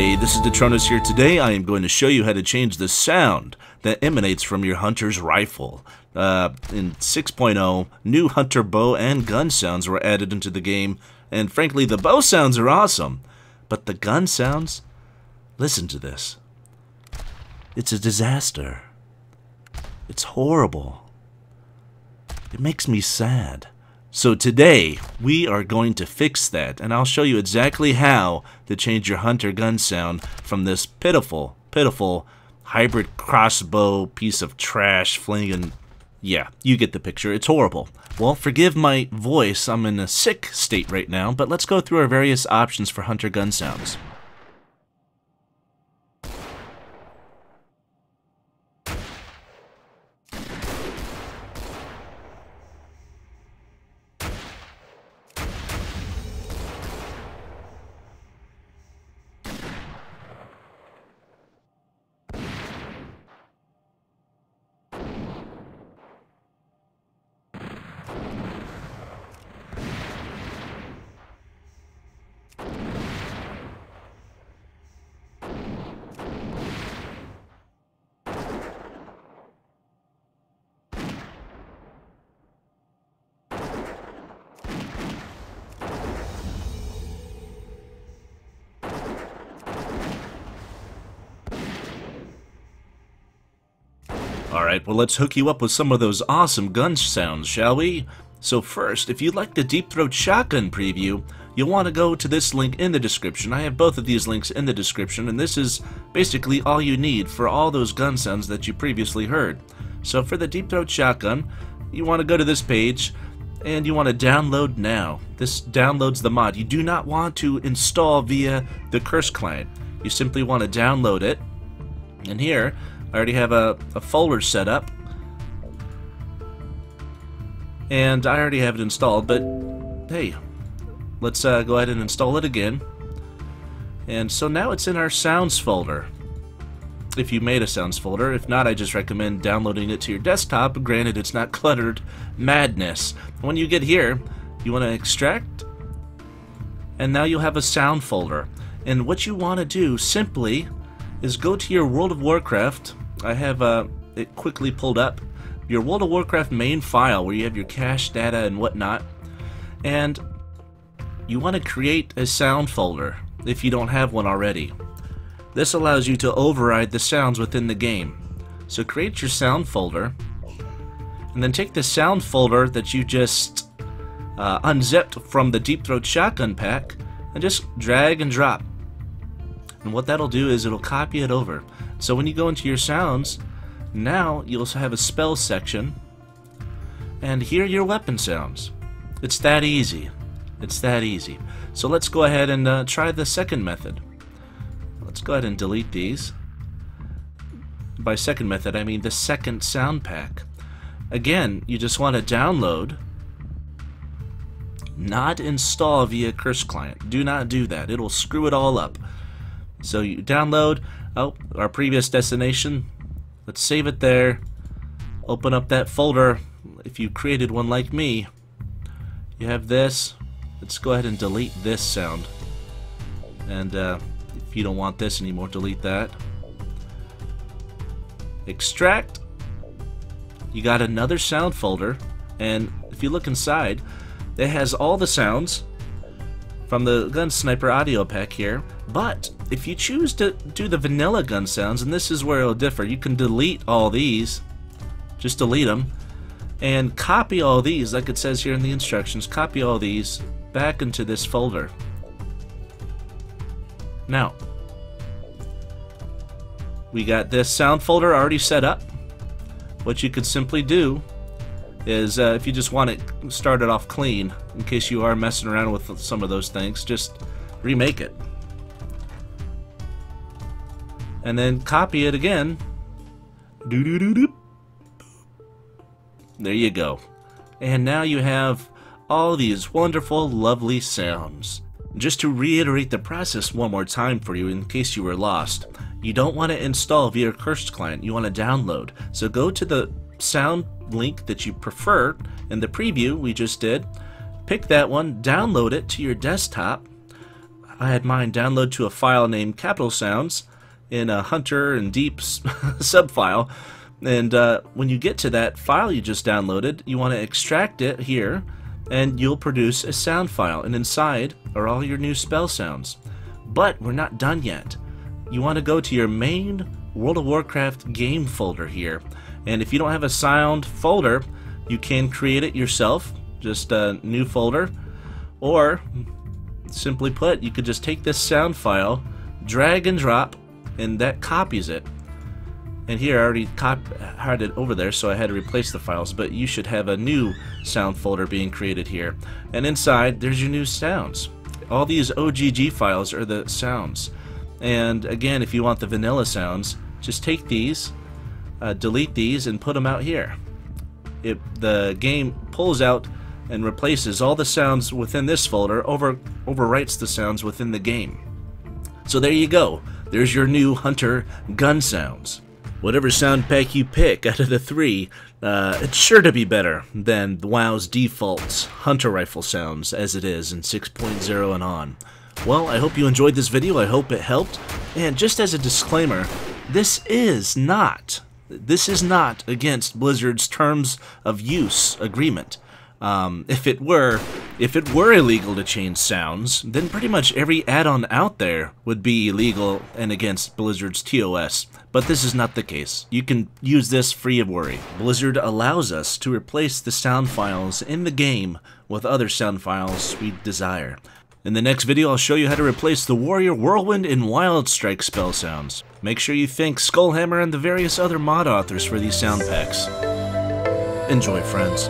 Hey, this is Ditronus here. Today I am going to show you how to change the sound that emanates from your hunter's rifle. Uh, in 6.0, new hunter bow and gun sounds were added into the game, and frankly, the bow sounds are awesome. But the gun sounds? Listen to this. It's a disaster. It's horrible. It makes me sad. So today, we are going to fix that, and I'll show you exactly how to change your hunter gun sound from this pitiful, pitiful hybrid crossbow piece of trash flinging... Yeah, you get the picture. It's horrible. Well, forgive my voice. I'm in a sick state right now, but let's go through our various options for hunter gun sounds. Alright, well let's hook you up with some of those awesome gun sounds, shall we? So first, if you'd like the Deep Throat Shotgun preview, you'll want to go to this link in the description. I have both of these links in the description, and this is basically all you need for all those gun sounds that you previously heard. So for the Deep Throat Shotgun, you want to go to this page, and you want to download now. This downloads the mod. You do not want to install via the Curse client. You simply want to download it, and here, I already have a, a folder set up. And I already have it installed, but hey, let's uh, go ahead and install it again. And so now it's in our sounds folder. If you made a sounds folder, if not, I just recommend downloading it to your desktop. Granted, it's not cluttered madness. When you get here, you want to extract, and now you'll have a sound folder. And what you want to do simply is go to your World of Warcraft I have uh, it quickly pulled up. Your World of Warcraft main file where you have your cache data and whatnot. And you want to create a sound folder if you don't have one already. This allows you to override the sounds within the game. So create your sound folder and then take the sound folder that you just uh, unzipped from the Deep Throat Shotgun pack and just drag and drop. And what that'll do is it'll copy it over. So when you go into your sounds, now you'll have a spell section and hear your weapon sounds. It's that easy. It's that easy. So let's go ahead and uh, try the second method. Let's go ahead and delete these. By second method, I mean the second sound pack. Again, you just want to download, not install via Curse Client. Do not do that. It'll screw it all up. So you download, oh, our previous destination. Let's save it there. Open up that folder. If you created one like me, you have this. Let's go ahead and delete this sound. And uh, if you don't want this anymore, delete that. Extract. You got another sound folder. And if you look inside, it has all the sounds from the Gun Sniper audio pack here, but if you choose to do the vanilla gun sounds, and this is where it'll differ, you can delete all these, just delete them, and copy all these, like it says here in the instructions, copy all these back into this folder. Now, we got this sound folder already set up. What you could simply do is uh, if you just want it started off clean, in case you are messing around with some of those things, just remake it. And then copy it again. There you go. And now you have all these wonderful, lovely sounds. Just to reiterate the process one more time for you in case you were lost, you don't want to install via Curse client, you want to download. So go to the sound link that you prefer in the preview we just did. Pick that one, download it to your desktop. I had mine download to a file named Capital Sounds in a Hunter and Deep subfile. And uh, when you get to that file you just downloaded, you want to extract it here, and you'll produce a sound file. And inside are all your new spell sounds. But we're not done yet. You want to go to your main World of Warcraft game folder here. And if you don't have a sound folder, you can create it yourself, just a new folder. Or, simply put, you could just take this sound file, drag and drop, and that copies it. And here I already had it over there, so I had to replace the files, but you should have a new sound folder being created here. And inside, there's your new sounds. All these OGG files are the sounds. And again, if you want the vanilla sounds, just take these, uh, delete these, and put them out here. It, the game pulls out and replaces all the sounds within this folder, over overwrites the sounds within the game. So there you go. There's your new Hunter gun sounds. Whatever sound pack you pick out of the three, uh, it's sure to be better than the WoW's default Hunter rifle sounds as it is in 6.0 and on. Well, I hope you enjoyed this video, I hope it helped, and just as a disclaimer, this is not, this is not against Blizzard's terms of use agreement. Um, if it were, if it were illegal to change sounds, then pretty much every add-on out there would be illegal and against Blizzard's TOS. But this is not the case. You can use this free of worry. Blizzard allows us to replace the sound files in the game with other sound files we desire. In the next video, I'll show you how to replace the Warrior Whirlwind and Wild Strike spell sounds. Make sure you thank Skullhammer and the various other mod authors for these sound packs. Enjoy, friends.